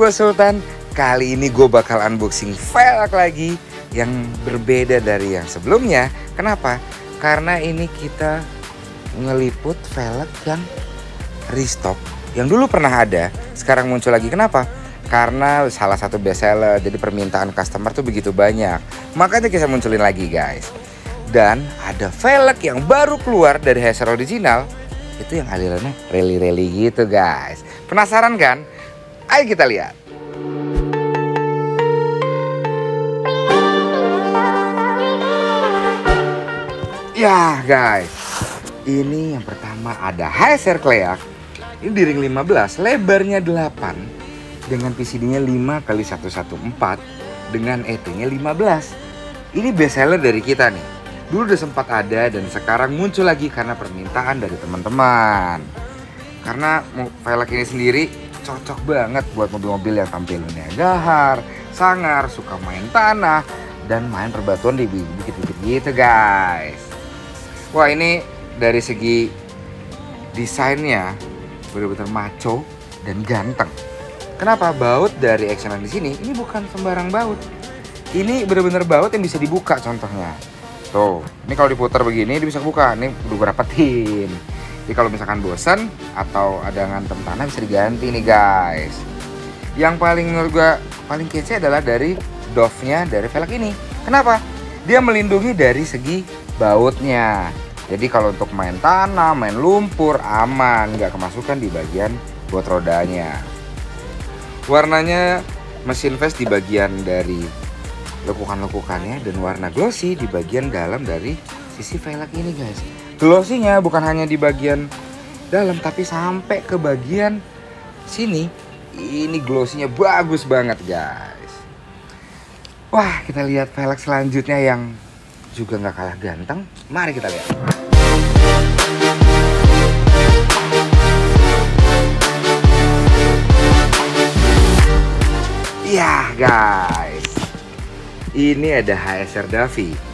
gue Sultan Kali ini gue bakal unboxing velg lagi Yang berbeda dari yang sebelumnya Kenapa? Karena ini kita ngeliput velg yang restock Yang dulu pernah ada Sekarang muncul lagi Kenapa? Karena salah satu best seller Jadi permintaan customer tuh begitu banyak Makanya kita munculin lagi guys Dan ada velg yang baru keluar dari Hazer original itu yang alirannya rally-rally gitu guys. Penasaran kan? Ayo kita lihat. Ya guys, ini yang pertama ada Heiser Kleak. Ini di ring 15, lebarnya 8 dengan PCD-nya 5 kali 114 dengan ET-nya 15. Ini best seller dari kita nih. Dulu udah sempat ada dan sekarang muncul lagi karena permintaan dari teman-teman. Karena velg ini sendiri cocok banget buat mobil-mobil yang tampilannya gahar, sangar, suka main tanah, dan main perbatuan di bukit-bukit gitu guys. Wah ini dari segi desainnya benar-benar maco dan ganteng. Kenapa baut dari Action di sini? Ini bukan sembarang baut. Ini benar-benar baut yang bisa dibuka contohnya. Tuh, ini kalau diputar begini dia bisa buka. Ini udah gue rapetin. Jadi kalau misalkan bosan atau ada ngantem tanah bisa diganti nih guys. Yang paling menurut gue paling kece adalah dari dove-nya dari velg ini. Kenapa? Dia melindungi dari segi bautnya. Jadi kalau untuk main tanah, main lumpur aman, nggak kemasukan di bagian buat rodanya. Warnanya mesin face di bagian dari lekukan-lekukannya dan warna glossy di bagian dalam dari sisi velg ini guys. Glossy-nya bukan hanya di bagian dalam tapi sampai ke bagian sini. Ini glossy-nya bagus banget guys. Wah kita lihat velg selanjutnya yang juga nggak kalah ganteng. Mari kita lihat. Ya guys, ini ada HSR Davi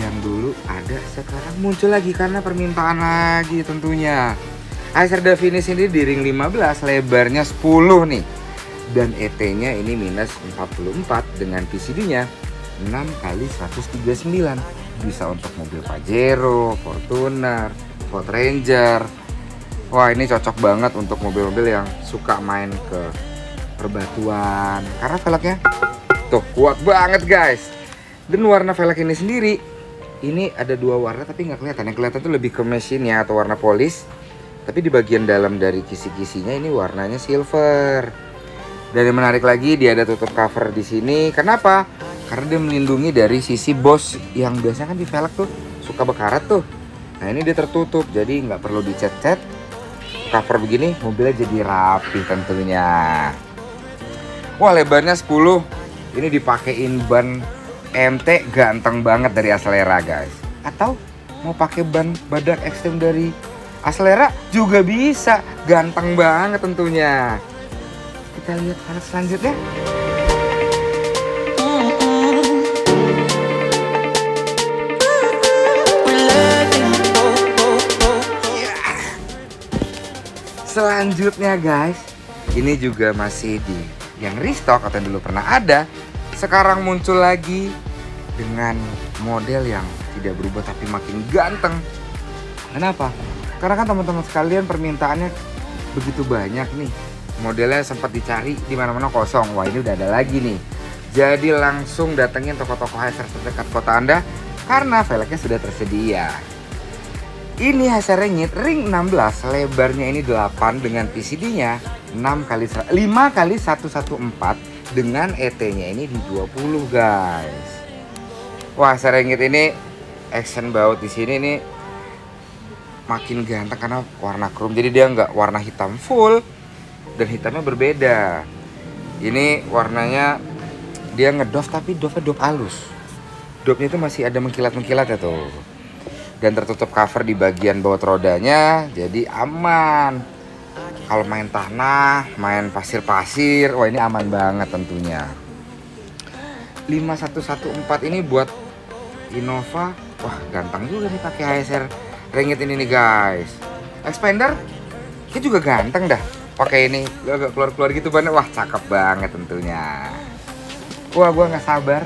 yang dulu ada sekarang muncul lagi karena permintaan lagi tentunya. HSR Davi ini di ring 15 lebarnya 10 nih dan ET-nya ini minus 44 dengan PCD-nya 6 kali 139 bisa untuk mobil Pajero, Fortuner, Ford Ranger. Wah ini cocok banget untuk mobil-mobil yang suka main ke perbatuan karena velgnya tuh kuat banget guys dan warna velg ini sendiri ini ada dua warna tapi nggak kelihatan. Yang kelihatan tuh lebih ke mesinnya atau warna polis. Tapi di bagian dalam dari kisi-kisinya ini warnanya silver. Dan yang menarik lagi dia ada tutup cover di sini. Kenapa? Karena dia melindungi dari sisi bos yang biasanya kan di velg tuh suka bekarat tuh. Nah ini dia tertutup jadi nggak perlu dicet-cet cover begini mobilnya jadi rapi tentunya. Wah lebarnya 10 Ini dipakein ban MT ganteng banget dari Acelera guys. Atau mau pakai ban badak ekstrem dari Acelera? Juga bisa. Ganteng banget tentunya. Kita lihat anak selanjutnya. Selanjutnya guys. Ini juga masih di yang restock atau yang dulu pernah ada sekarang muncul lagi dengan model yang tidak berubah tapi makin ganteng. Kenapa? Karena kan teman-teman sekalian permintaannya begitu banyak nih. Modelnya sempat dicari di mana-mana kosong. Wah, ini udah ada lagi nih. Jadi langsung datengin toko-toko Hazer terdekat kota Anda karena velgnya sudah tersedia. Ini Hazer Rengit ring 16, lebarnya ini 8 dengan PCD-nya 6 kali 5 kali 114 dengan ET-nya ini di 20 guys. Wah, serengit ini action baut di sini nih makin ganteng karena warna chrome. Jadi dia nggak warna hitam full dan hitamnya berbeda. Ini warnanya dia ngedov tapi dovnya dov halus. Dopnya itu masih ada mengkilat-mengkilat ya tuh. Dan tertutup cover di bagian baut rodanya jadi aman kalau main tanah, main pasir-pasir, wah ini aman banget tentunya. 5114 ini buat Innova, wah ganteng juga nih pakai HSR Rengit ini nih guys. Expander, ini juga ganteng dah. pakai ini agak keluar keluar gitu banget wah cakep banget tentunya wah gua nggak sabar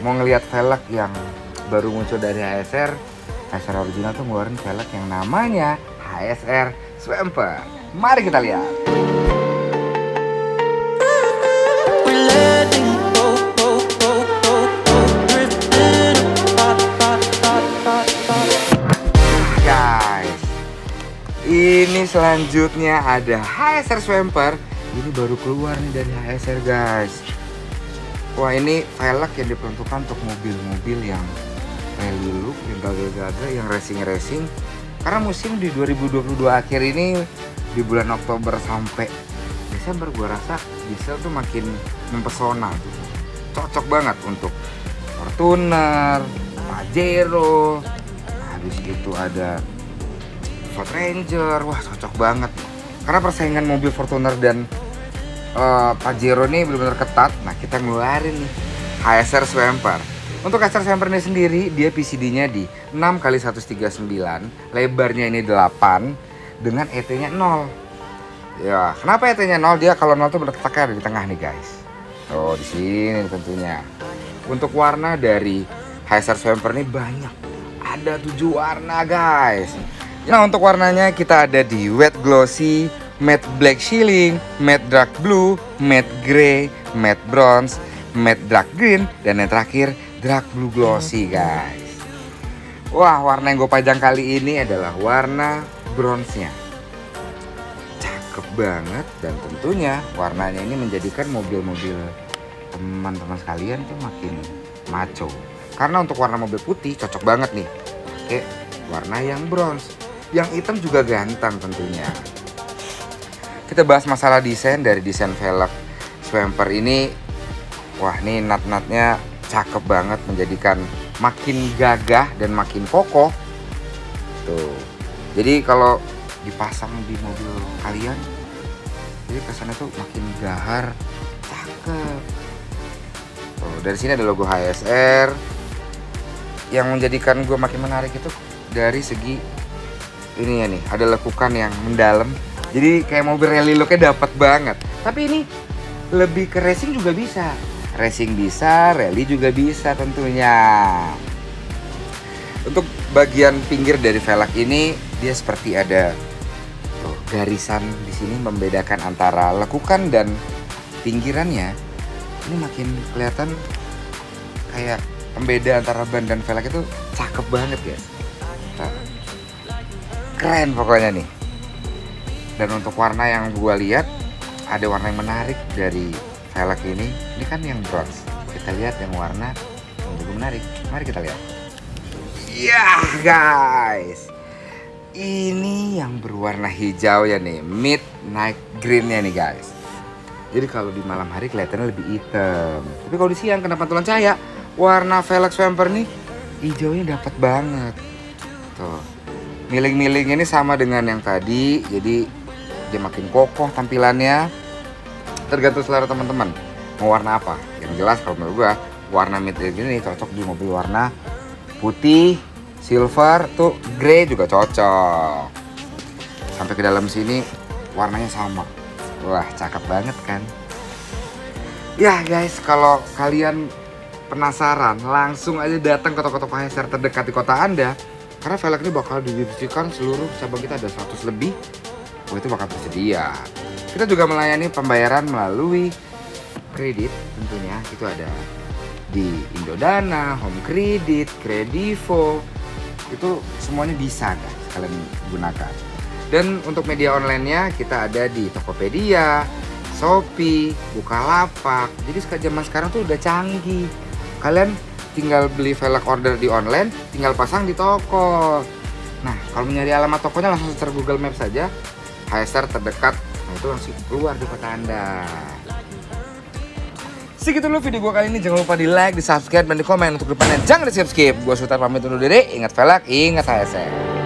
mau ngelihat velg yang baru muncul dari HSR HSR original tuh ngeluarin velg yang namanya HSR Swamper mari kita lihat. Ini selanjutnya ada HSR Swamper. Ini baru keluar nih dari HSR guys. Wah ini velg yang diperuntukkan untuk mobil-mobil yang look yang gagah-gagah yang racing-racing. Karena musim di 2022 akhir ini di bulan Oktober sampai Desember gua rasa diesel tuh makin mempesona tuh cocok banget untuk Fortuner, Pajero, habis itu ada Ford Ranger, wah cocok banget. Karena persaingan mobil Fortuner dan eh, Pajero ini benar-benar ketat. Nah kita ngeluarin nih HSR Swamper. Untuk HSR Swamper ini sendiri dia PCD-nya di 6 kali 139, lebarnya ini 8 dengan ET-nya 0. Ya, kenapa ET-nya 0? Dia kalau 0 tuh letaknya ada di tengah nih guys. Oh di sini tentunya. Untuk warna dari HSR Swamper ini banyak. Ada tujuh warna guys. Nah untuk warnanya kita ada di wet glossy, matte black shielding, matte dark blue, matte grey, matte bronze, matte dark green, dan yang terakhir dark blue glossy guys. Wah warna yang gue pajang kali ini adalah warna bronze-nya. Cakep banget dan tentunya warnanya ini menjadikan mobil-mobil teman-teman sekalian tuh makin maco. Karena untuk warna mobil putih cocok banget nih pakai warna yang bronze. Yang hitam juga ganteng tentunya. Kita bahas masalah desain dari desain velg Swamper ini. Wah nih nat-natnya cakep banget menjadikan makin gagah dan makin kokoh. Tuh. Jadi kalau dipasang di mobil kalian, jadi kesannya tuh makin gahar, cakep. Tuh, dari sini ada logo HSR. Yang menjadikan gue makin menarik itu dari segi ini ya nih, ada lekukan yang mendalam. Jadi kayak mobil rally looknya dapat banget. Tapi ini lebih ke racing juga bisa. Racing bisa, rally juga bisa tentunya. Untuk bagian pinggir dari velg ini dia seperti ada tuh, garisan di sini membedakan antara lekukan dan pinggirannya. Ini makin kelihatan kayak pembeda antara ban dan velg itu cakep banget. Tuh. Keren pokoknya nih. Dan untuk warna yang gua lihat ada warna yang menarik dari velg ini. Ini kan yang bronze. Kita lihat yang warna yang juga menarik. Mari kita lihat. Ya guys, ini yang berwarna hijau ya nih, midnight greennya nih guys. Jadi kalau di malam hari kelihatannya lebih hitam. Tapi kalau di siang kena pantulan cahaya, warna velg swamper nih hijaunya dapat banget. Tuh, miling-miling ini sama dengan yang tadi, jadi dia makin kokoh tampilannya. Tergantung selera teman-teman mau warna apa. Yang jelas kalau menurut gua warna midnight green ini cocok di mobil warna putih, silver, tuh grey juga cocok. Sampai ke dalam sini warnanya sama. Wah, cakep banget kan? Ya guys, kalau kalian penasaran, langsung aja datang ke toko-toko HSR terdekat di kota Anda. Karena velg ini bakal didistribusikan seluruh cabang kita ada 100 lebih. Oh, itu bakal tersedia. Kita juga melayani pembayaran melalui kredit tentunya. Itu ada di Indodana, Home Credit, Kredivo, itu semuanya bisa guys kalian gunakan. Dan untuk media online-nya kita ada di Tokopedia, Shopee, Bukalapak. Jadi zaman sekarang tuh udah canggih. Kalian tinggal beli velg order di online, tinggal pasang di toko. Nah, kalau mencari alamat tokonya langsung search Google Maps saja. HSR terdekat, nah itu langsung keluar di kota Anda. Segitu dulu video gue kali ini. Jangan lupa di like, di subscribe, dan di komen untuk depannya. Jangan di skip skip. Gue Sultan pamit undur diri. Ingat velg, ingat HSR.